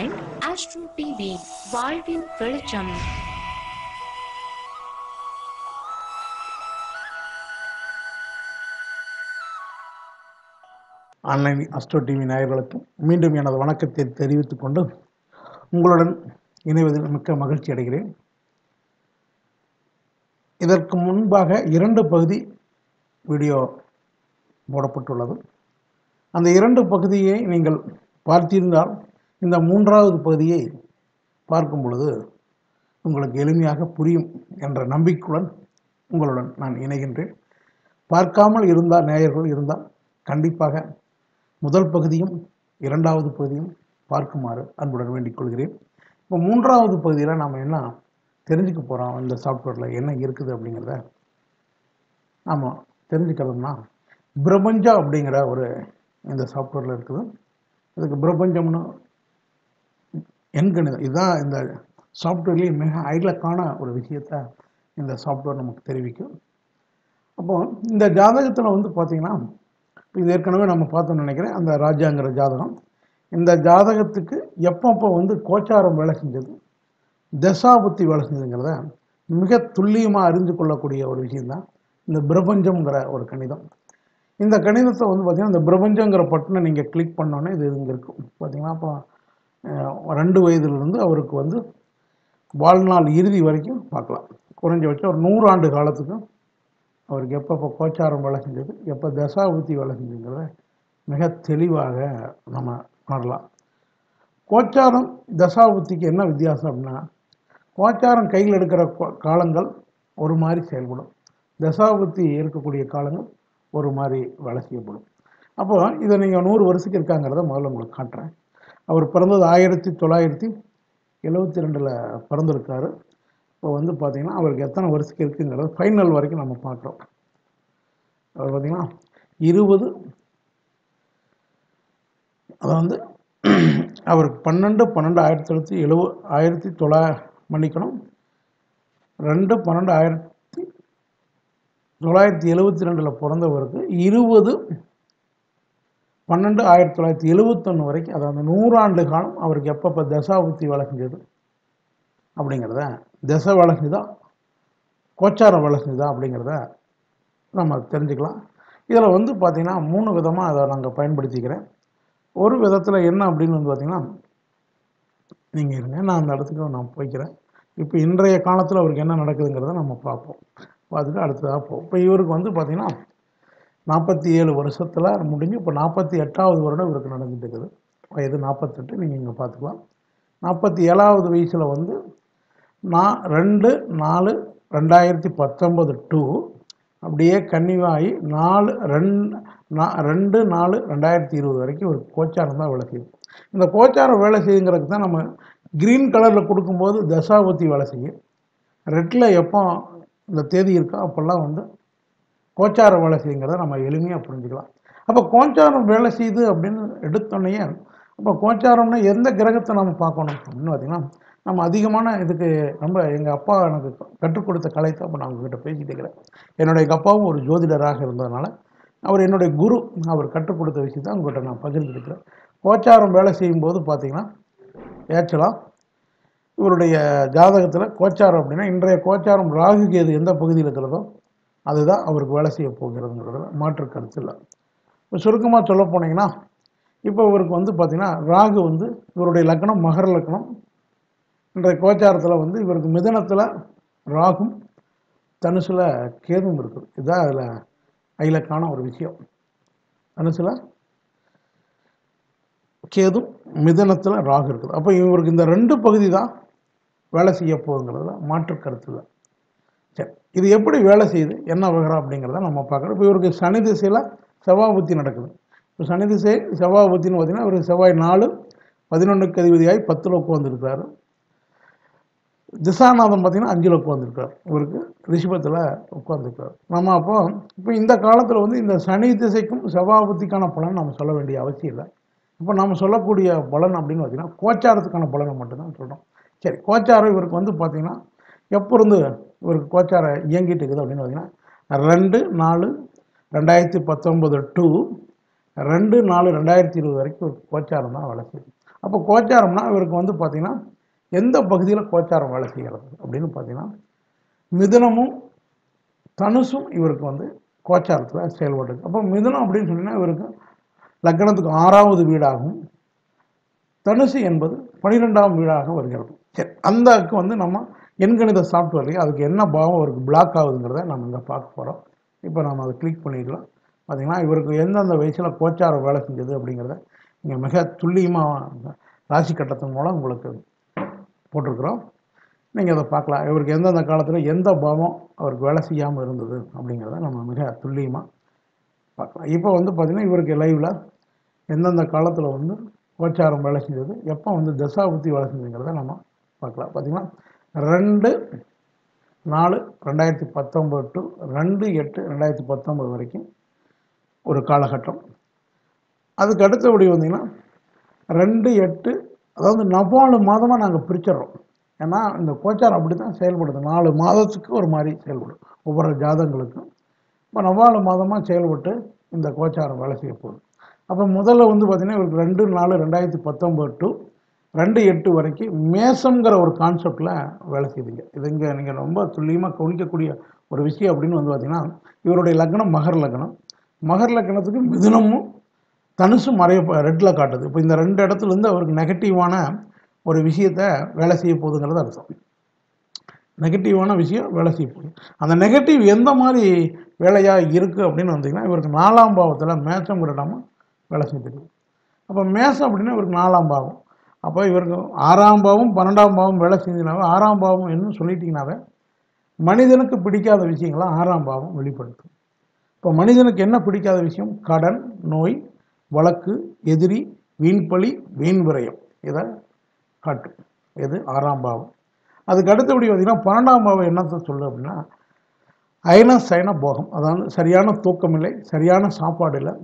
Mind astro TV வாழ்வின் வெளிச்சம். Online astro TV நேயர்களுக்கும் மீண்டும் எனது வணக்கத்தை தெரிவித்துக் கொண்டு உங்களுடன் இணைவதில் மிக்க மகிழ்ச்சி அடைகிறேன். இதற்கு முன்பாக இரண்டு பகுதி வீடியோ போடப்பட்டுள்ளது. அந்த இரண்டு பகுதியை நீங்கள் பார்த்திருந்தால் இந்த மூன்றாவது பகுதியை பார்க்கும் பொழுது உங்களுக்கு எளிமையாக புரியும் என்ற நம்பிக்கையுடன் உங்களுடன் நான் இணைகின்றேன். பார்க்காமல் இருந்தால் நேயர்கள் இருந்தால் கண்டிப்பாக முதல் பகுதியும் இரண்டாவது பகுதியும் பார்க்குமாறு அன்புடன் வேண்டிக் கொள்கிறேன். இப்போ மூன்றாவது பகுதியில் நாம் என்ன தெரிஞ்சுக்க போகிறோம் இந்த சாஃப்ட்வேரில் என்ன இருக்குது அப்படிங்கிறத நாம் தெரிஞ்சுக்கிறோம்னா பிரபஞ்சம் அப்படிங்கிற ஒரு இந்த சாஃப்ட்வேரில் இருக்குது. இதுக்கு பிரபஞ்சம்னு எண்கணிதம். இதுதான் இந்த சாஃப்ட்வேர்லேயே மிக ஐலக்கான ஒரு விஷயத்த இந்த சாஃப்ட்வேர் நமக்கு தெரிவிக்கும். அப்போ இந்த ஜாதகத்தில் வந்து பார்த்திங்கன்னா இது ஏற்கனவே நம்ம பார்த்தோம்னு நினைக்கிறேன் அந்த ராஜாங்கிற ஜாதகம். இந்த ஜாதகத்துக்கு எப்பப்போ வந்து கோச்சாரம் வேலை செஞ்சது தசாபுத்தி வேலை செஞ்சதுங்கிறத மிக துல்லியமாக அறிந்து கொள்ளக்கூடிய ஒரு விஷயந்தான் இந்த பிரபஞ்சம்ங்கிற ஒரு கணிதம். இந்த கணிதத்தை வந்து பார்த்திங்கன்னா இந்த பிரபஞ்சங்கிற பட்டனை நீங்கள் கிளிக் பண்ணோன்னே இது இங்கே இருக்கும். பார்த்தீங்கன்னா அப்போ ரெண்டு வயதிலிருந்து அவருக்கு வந்து வாழ்நாள் இறுதி வரைக்கும் பார்க்கலாம். குறைஞ்சபட்சம் ஒரு நூறாண்டு காலத்துக்கு அவருக்கு எப்பப்போ கோச்சாரம் வேலை செஞ்சது எப்போ தசாபுத்தி வேலை செஞ்சதுங்கிறத மிக தெளிவாக நம்ம உணரலாம் கோச்சாரம் தசாபுத்திக்கு என்ன வித்தியாசம் அப்படின்னா கோச்சாரம் கையில் எடுக்கிற கோ- காலங்கள் ஒரு மாதிரி செயல்படும். தசாபுத்தி இருக்கக்கூடிய காலங்கள் ஒரு மாதிரி வேலை செய்யப்படும் அப்போ இதை நீங்கள் நூறு வருஷத்துக்கு இருக்காங்கிறத முதல்ல உங்களுக்கு காட்டுறேன். அவர் பிறந்தது ஆயிரத்தி தொள்ளாயிரத்தி எழுவத்தி ரெண்டில் பிறந்திருக்காரு. இப்போ வந்து பார்த்திங்கன்னா அவருக்கு எத்தனை வருஷத்துக்கு இருக்குங்கிறது ஃபைனல் வரைக்கும் நம்ம பார்க்குறோம். அவர் பார்த்திங்கன்னா இருபது அதை வந்து அவருக்கு பன்னெண்டு பன்னெண்டு ஆயிரத்தி தொள்ளாயிரத்தி எழுவ ஆயிரத்தி தொள்ளா மன்னிக்கணும். ரெண்டு பன்னெண்டு ஆயிரத்தி தொள்ளாயிரத்தி எழுவத்தி ரெண்டில் பிறந்தவருக்கு இருபது பன்னெண்டு ஆயிரத்தி தொள்ளாயிரத்தி எழுவத்தொன்று வரைக்கும் அதாவது நூறாண்டு காலம் அவருக்கு எப்பப்போ தசாபுத்தி வழங்குது அப்படிங்கிறத திசை வழங்குதா கோச்சாரம் வழங்குதா அப்படிங்கிறத நம்ம தெரிஞ்சுக்கலாம். இதில் வந்து பார்த்திங்கன்னா மூணு விதமாக அதை நாங்கள் பயன்படுத்திக்கிறேன். ஒரு விதத்தில் என்ன அப்படின்னு வந்து பார்த்திங்கன்னா நீங்கள் இருங்க நான் அந்த இடத்துக்கு நான் போய்க்கிறேன். இப்போ இன்றைய காலத்தில் அவருக்கு என்ன நடக்குதுங்கிறத நம்ம பார்ப்போம். பார்த்துட்டு அடுத்ததாக போவோம் இப்போ இவருக்கு வந்து பார்த்திங்கன்னா நாற்பத்தி ஏழு வருஷத்தில் முடிஞ்சு இப்போ நாற்பத்தி எட்டாவது வருடம் இவருக்கு நடந்துட்டு இருக்குது வயது நாற்பத்தெட்டு நீங்கள் இங்கே பார்த்துக்கலாம் நாற்பத்தி ஏழாவது வயசில் வந்து நான் ரெண்டு நாலு ரெண்டாயிரத்தி பத்தொம்பது டூ அப்படியே கன்னிவாகி நாலு ரெண்டு நா- ரெண்டு நாலு ரெண்டாயிரத்தி இருபது வரைக்கும் ஒரு கோச்சாரம் தான் வேலை செய்யுது இந்த கோச்சாரம் வேலை செய்யுங்கிறதுக்கு தான் நம்ம க்ரீன் கலரில் கொடுக்கும்போது தசாபுத்தி வேலை செய்யும். ரெட்டில் எப்போ இந்த தேதி இருக்கோ அப்போல்லாம் வந்து கோச்சாரம் வேலை செய்யுங்கிறத நம்ம எளிமையாக புரிஞ்சுக்கலாம். அப்போ கோச்சாரம் வேலை செய்யுது அப்படின்னு எடுத்தோடனே அப்போ கோச்சாரம்னா எந்த கிரகத்தை நம்ம பார்க்கணும் அப்படின்னு பார்த்தீங்கன்னா நம்ம அதிகமான இதுக்கு ரொம்ப எங்கள் அப்பா எனக்கு கற்றுக் கொடுத்த கலை தான் இப்போ நான் உங்ககிட்ட பேசிட்டு இருக்கிறேன். என்னுடைய எங்கள் அப்பாவும் ஒரு ஜோதிடராக இருந்ததுனால அவர் என்னுடைய குரு அவர் கற்றுக் கொடுத்த விஷயத்தை உங்கள்கிட்ட நான் பகிர்ந்துருக்கிறேன் கோச்சாரம் வேலை செய்யும்போது பார்த்தீங்கன்னா ஏச்சலாம் இவருடைய ஜாதகத்தில் கோச்சாரம் அப்படின்னா இன்றைய கோச்சாரம் ராகு கேது எந்த பகுதியில் இருக்கிறதோ அதுதான் அவருக்கு வேலை செய்ய போகிறதுங்கிறதுல மாற்று கருத்து இல்லை. இப்போ சுருக்கமாக சொல்ல போனீங்கன்னா இப்போ இவருக்கு வந்து பார்த்திங்கன்னா ராகு வந்து இவருடைய லக்னம் மகர லக்னம் இன்றைய கோச்சாரத்தில் வந்து இவருக்கு மிதனத்தில் ராகும் தனுசில் கேதும் இருக்குது. இதுதான் அதில் ஐலக்கான ஒரு விஷயம். தனுசில் கேதும் மிதனத்தில் ராகு இருக்குது. அப்போ இவருக்கு இந்த ரெண்டு பகுதி தான் வேலை செய்ய போகுங்கிறதுல மாற்று கருத்து இல்லை. சரி. இது எப்படி வேலை செய்யுது? என்ன விவகாரம் அப்படிங்கிறத நம்ம பார்க்குறோம். இப்போ இவருக்கு சனி திசையில் செவ்வாய் புத்தி நடக்குது. இப்போ சனி திசை செவ்வாய் புத்தின்னு பார்த்தீங்கன்னா இவருக்கு செவ்வாய் நாலு பதினொன்றுக்கு அதிபதியாகி பத்தில் உட்காந்துருக்காரு திசாநாதன் பார்த்தீங்கன்னா அஞ்சில் உட்காந்துருக்கார் இவருக்கு ரிஷபத்தில் உட்காந்துருக்கார் நம்ம அப்போ இப்போ இந்த காலத்தில் வந்து இந்த சனி திசைக்கும் செவ்வாபத்திக்கான பலன் நம்ம சொல்ல வேண்டிய அவசியம் இல்லை. இப்போ நம்ம சொல்லக்கூடிய பலன் அப்படின்னு பார்த்தீங்கன்னா கோச்சாரத்துக்கான பலனை மட்டும்தான் சொல்கிறோம் சரி கோச்சாரம் இவருக்கு வந்து பார்த்தீங்கன்னா எப்போ இருந்து இவருக்கு கோச்சாரம் இயங்கிட்டு இருக்குது அப்படின்னு பார்த்தீங்கன்னா ரெண்டு நாலு ரெண்டாயிரத்தி பத்தொம்பது டூ ரெண்டு நாலு ரெண்டாயிரத்தி இருபது வரைக்கும் ஒரு கோச்சாரம் தான் வேலை செய்யும் அப்போ கோச்சாரம்னா இவருக்கு வந்து பார்த்திங்கன்னா எந்த பகுதியில் கோச்சாரம் வேலை செய்கிறது அப்படின்னு பார்த்தீங்கன்னா மிதனமும் தனுசும் இவருக்கு வந்து கோச்சாரத்தில் செயல்பட்டுருக்கு. அப்போ மிதனம் அப்படின்னு சொன்னீங்கன்னா இவருக்கு லக்னத்துக்கு ஆறாவது வீடாகும் தனுசு என்பது பனிரெண்டாம் வீடாக வருகிறது. சரி அந்தக்கு வந்து நம்ம எண்கணித சாஃப்ட்வேர்லேயே அதுக்கு என்ன பாவம் அவருக்கு பிளாக் ஆகுதுங்கிறத நம்ம இங்கே பார்க்க போகிறோம் இப்போ நம்ம அதை கிளிக் பண்ணிக்கலாம் பார்த்தீங்கன்னா இவருக்கு எந்தெந்த வயசில் கோச்சாரம் வேலை செஞ்சது அப்படிங்கிறத இங்கே மிக துல்லியமாக ராசி கட்டத்தின் மூலம் உங்களுக்கு போட்டிருக்கிறோம். நீங்கள் அதை பார்க்கலாம். இவருக்கு எந்தெந்த காலத்தில் எந்த பாவம் அவருக்கு வேலை செய்யாமல் இருந்தது அப்படிங்கிறத நம்ம மிக துல்லியமாக பார்க்கலாம். இப்போ வந்து பார்த்திங்கன்னா இவருக்கு லைவில் எந்தெந்த காலத்தில் வந்து கோச்சாரம் வேலை செஞ்சது எப்போ வந்து தசாபுத்தி வேலை செஞ்சதுங்கிறத நம்ம பார்க்கலாம். பார்த்திங்கன்னா ரெண்டு நாலு ரெண்டாயிரத்தி பத்தொம்பது டு ரெண்டு எட்டு ரெண்டாயிரத்தி பத்தொம்பது வரைக்கும் ஒரு காலகட்டம். அதுக்கு அடுத்தபடி வந்தீங்கன்னா ரெண்டு எட்டு அதாவது நாலு மாதமாக நாங்கள் பிரிச்சிடுறோம். ஏன்னா இந்த கோச்சாரம் அப்படி தான் செயல்படுது. நாலு மாதத்துக்கு ஒரு மாதிரி செயல்படும் ஒவ்வொரு ஜாதகங்களுக்கும். இப்போ நாலு மாதமாக செயல்பட்டு இந்த கோச்சாரம் வேலை செய்ய போகுது. அப்போ முதல்ல வந்து பார்த்திங்கன்னா இவருக்கு ரெண்டு நாலு ரெண்டாயிரத்தி பத்தொம்பது டு ரெண்டு எட்டு வரைக்கும் மேசங்கிற ஒரு கான்செப்டில் வேலை செய்யுதுங்க இது இங்கே நீங்கள் ரொம்ப துல்லியமாக கவனிக்கக்கூடிய ஒரு விஷயம் அப்படின்னு வந்து பார்த்திங்கன்னா இவருடைய லக்னம் மகர் லக்னம். மகர் லக்னத்துக்கு மிதுனமும் தனுசும் மறைய ரெட்டில் காட்டுது. இப்போ இந்த ரெண்டு இடத்துலேருந்து அவருக்கு நெகட்டிவான ஒரு விஷயத்தை வேலை செய்ய போகுதுங்கிறது அர்த்தம். நெகட்டிவான விஷயம் வேலை செய்ய போகுது. அந்த நெகட்டிவ் எந்த மாதிரி வேலையாக இருக்குது அப்படின்னு வந்தீங்கன்னா இவருக்கு நாலாம் பாவத்தில் மேசம் இடமும் வேலை செஞ்சுருக்கு அப்போ மேசம் அப்படின்னா இவருக்கு நாலாம் பாவம். அப்போ இவருக்கு ஆறாம் பாவம் பன்னெண்டாம் பாவம் வேலை செஞ்சினாவே ஆறாம் பாவம் என்ன சொல்லிட்டீங்கனாவே மனிதனுக்கு பிடிக்காத விஷயங்களை ஆறாம் பாவம் வெளிப்படுத்தும். இப்போ மனிதனுக்கு என்ன பிடிக்காத விஷயம்? கடன் நோய் வழக்கு எதிரி வீண்பழி வீண் விரயம் இதை காட்டும். இது ஆறாம் பாவம். அதுக்கு அடுத்தபடி பார்த்தீங்கன்னா பன்னெண்டாம் பாவம் என்னத்தை சொல்லு அப்படின்னா அயன சயன போகம். அதாவது சரியான தூக்கம் இல்லை சரியான சாப்பாடு இல்லை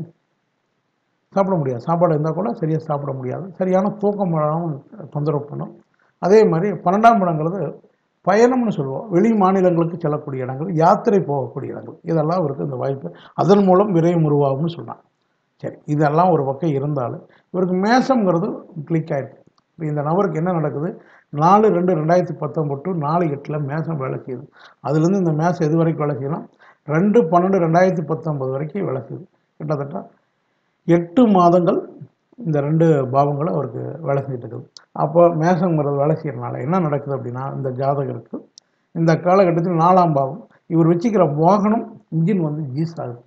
சாப்பிட முடியாது. சாப்பாடு இருந்தால் கூட சரியாக சாப்பிட முடியாது. சரியான தூக்கம் இல்லாமல் தொந்தரவு பண்ணும். அதே மாதிரி பன்னெண்டாம் இடங்கிறது பயணம்னு சொல்லுவோம். வெளி மாநிலங்களுக்கு செல்லக்கூடிய இடங்கள் யாத்திரை போகக்கூடிய இடங்கள். இதெல்லாம் இவருக்கு இந்த வாய்ப்பு. அதன் மூலம் விரைவு உருவாகும்னு சொன்னாங்க. சரி இதெல்லாம் ஒரு பக்கம் இருந்தாலும் இவருக்கு மேசங்கிறது கிளிக் ஆகிருக்கு இப்போ இந்த நபருக்கு என்ன நடக்குது? நாலு ரெண்டு ரெண்டாயிரத்தி பத்தொம்பது டு நாலு எட்டில் மேசம் வேலை செய்யுது. அதுலேருந்து இந்த மேசம் எது வரைக்கும் வேலை செய்யலாம்? ரெண்டு பன்னெண்டு ரெண்டாயிரத்தி பத்தொம்பது வரைக்கும் வேலை செய்யுது. கிட்டத்தட்ட எட்டு மாதங்கள் இந்த ரெண்டு பாவங்களும் அவருக்கு வேலை செஞ்சுட்டு இருக்குது அப்போ மேசங்கிறது வேலை செய்கிறனால என்ன நடக்குது அப்படின்னா இந்த ஜாதகருக்கு இந்த காலகட்டத்தில் நாலாம் பாவம் இவர் வச்சுக்கிற வாகனம் இன்ஜின் வந்து ஜீஸ் ஆகுது.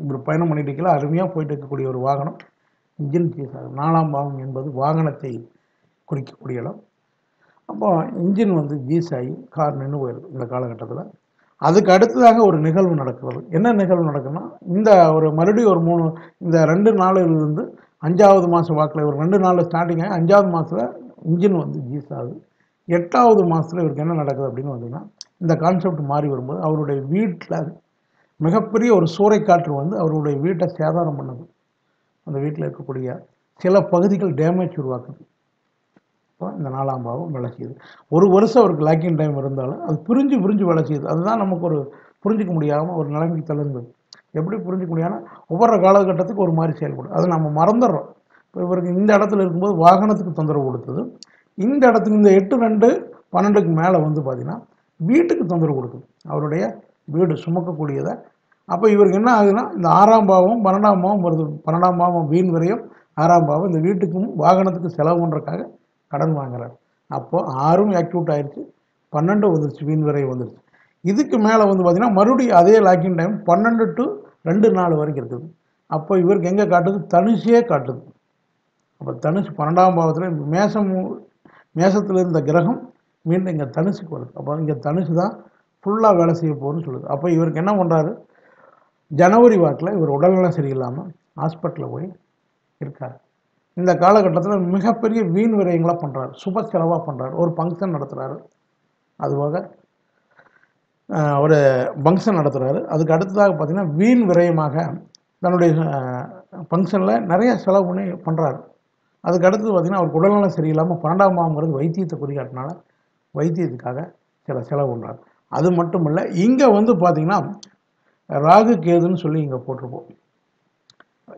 இவர் பயணம் பண்ணிட்டு இருக்கல அருமையாக போயிட்டு இருக்கக்கூடிய ஒரு வாகனம் இன்ஜின் ஜீஸ் ஆகுது. நாலாம் பாவம் என்பது வாகனத்தை குறிக்கக்கூடிய இடம். அப்போ இன்ஜின் வந்து ஜீஸ் ஆகி கார் நின்று போயிடுது இந்த காலகட்டத்தில். அதுக்கு அடுத்ததாக ஒரு நிகழ்வு நடக்கிறது. என்ன நிகழ்வு நடக்குதுன்னா இந்த ஒரு மறுபடியும் ஒரு மூணு இந்த ரெண்டு நாளிலிருந்து அஞ்சாவது மாதம் வாக்கில் ஒரு ரெண்டு நாள் ஸ்டார்டிங் ஆகி அஞ்சாவது மாதத்தில் இன்ஜின் வந்து ஜீஸ் ஆகுது. எட்டாவது மாதத்தில் இவருக்கு என்ன நடக்குது அப்படின்னு பார்த்தீங்கன்னா இந்த கான்செப்ட் மாறி வரும்போது அவருடைய வீட்டில் மிகப்பெரிய ஒரு சூறைக்காற்று வந்து அவருடைய வீட்டை சேதாரம் பண்ணுது. அந்த வீட்டில் இருக்கக்கூடிய சில பகுதிகள் டேமேஜ் உருவாக்குது. இப்போ இந்த நாலாம் பாவம் விளக்கியது. ஒரு வருஷம் அவருக்கு லாக்கிங் டைம் இருந்தாலும் அது புரிஞ்சு புரிஞ்சு விளக்கியது. அதுதான் நமக்கு ஒரு புரிஞ்சிக்க முடியாமல் ஒரு நிலைமைக்கு தளர்ந்தது எப்படி புரிஞ்சிக்க முடியாதுன்னா ஒவ்வொரு காலகட்டத்துக்கு ஒரு மாதிரி செயல்படும். அதை நம்ம மறந்துடுறோம். இப்போ இவருக்கு இந்த இடத்துல இருக்கும்போது வாகனத்துக்கு தொந்தரவு கொடுத்தது. இந்த இடத்துக்கு இந்த எட்டு ரெண்டு பன்னெண்டுக்கு மேலே வந்து பார்த்திங்கன்னா வீட்டுக்கு தொந்தரவு கொடுக்குது. அவருடைய வீடு சுமக்கக்கூடியதை. அப்போ இவருக்கு என்ன ஆகுதுன்னா இந்த ஆறாம் பாவம் பன்னெண்டாம் பாவம் வருது. பன்னெண்டாம் பாவம் வீண் விரையும். ஆறாம் பாவம் இந்த வீட்டுக்கும் வாகனத்துக்கு செலவு பண்ணுறக்காக கடன் வாங்குறார். அப்போ ஆறும் ஆக்டிவேட் ஆயிடுச்சு பன்னெண்டு வந்துருச்சு மீன் விரை வந்துருச்சு. இதுக்கு மேலே வந்து பார்த்திங்கன்னா மறுபடியும் அதே லாக்கிங் டைம் பன்னெண்டு டு ரெண்டு நாள் வரைக்கும் இருக்குது. அப்போ இவருக்கு எங்கே காட்டுது? தனுஷே காட்டுது. அப்போ தனுஷ் பன்னெண்டாம் பாவத்தில் மேசம் மேசத்தில் இருந்த கிரகம் மீண்டும் இங்கே தனுஷுக்கு வருது. அப்போ இங்கே தனுஷு தான் ஃபுல்லாக வேலை செய்ய போகணும்னு சொல்லுது. அப்போ இவருக்கு என்ன பண்ணுறாரு ஜனவரி வாக்கில் இவர் உடல்நலம் சரியில்லாமல் ஹாஸ்பிட்டலில் போய் இருக்கார். இந்த காலகட்டத்தில் மிகப்பெரிய வீண் விரயங்களாக பண்ணுறாரு சுப செலவாக பண்ணுறாரு ஒரு ஃபங்க்ஷன் நடத்துகிறாரு அதுபோக ஒரு ஃபங்க்ஷன் நடத்துகிறாரு அதுக்கு அடுத்ததாக பார்த்தீங்கன்னா வீண் விரயமாக தன்னுடைய ஃபங்க்ஷனில் நிறைய செலவு பண்ணி பண்ணுறாரு அதுக்கு அடுத்தது பார்த்தீங்கன்னா அவருக்கு உடல்நலம் சரியில்லாமல் பன்னெண்டாம் மாதங்கிறது வைத்தியத்தை குறிகாட்டினால வைத்தியத்துக்காக சில செலவு பண்ணுறாரு அது மட்டும் இல்லை இங்கே வந்து பார்த்திங்கன்னா ராகு கேதுன்னு சொல்லி இங்கே போட்டிருப்போம்.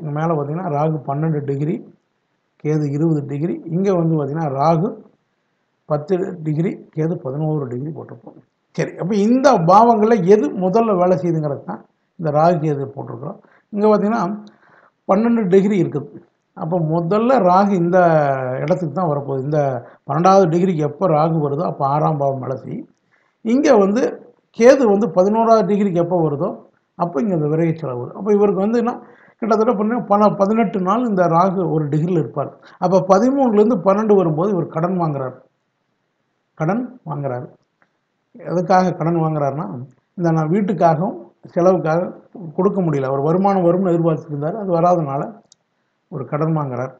இங்கே மேலே பார்த்திங்கன்னா ராகு பன்னெண்டு டிகிரி கேது இருபது டிகிரி இங்கே வந்து பார்த்திங்கன்னா ராகு பத்து டிகிரி கேது பதினோரு டிகிரி போட்டிருப்போம் சரி அப்போ இந்த பாவங்களில் எது முதல்ல வேலை செய்யுதுங்கிறது தான் இந்த ராகு கேது போட்டிருக்கிறோம். இங்கே பார்த்தீங்கன்னா பன்னெண்டு டிகிரி இருக்குது. அப்போ முதல்ல ராகு இந்த இடத்துக்கு தான் வரப்போகுது. இந்த பன்னெண்டாவது டிகிரிக்கு எப்போ ராகு வருதோ அப்போ ஆறாம் பாவம் வேலை செய்யும். இங்கே வந்து கேது வந்து பதினோராவது டிகிரிக்கு எப்போ வருதோ அப்போ இங்கே இந்த விரைவு செலவு வரும். அப்போ இவருக்கு வந்து என்ன கிட்டத்தட்ட பார்த்தீங்கன்னா பல பதினெட்டு நாள் இந்த ராகு ஒரு டிகிரியில் இருப்பார். அப்போ பதிமூணுலேருந்து பன்னெண்டு வரும்போது இவர் கடன் வாங்குறார். கடன் வாங்குறாரு. எதுக்காக கடன் வாங்குறாருன்னா இந்த நான் வீட்டுக்காகவும் செலவுக்காக கொடுக்க முடியல. அவர் வருமானம் வரும்னு எதிர்பார்த்துருந்தார். அது வராதனால ஒரு கடன் வாங்குறார்.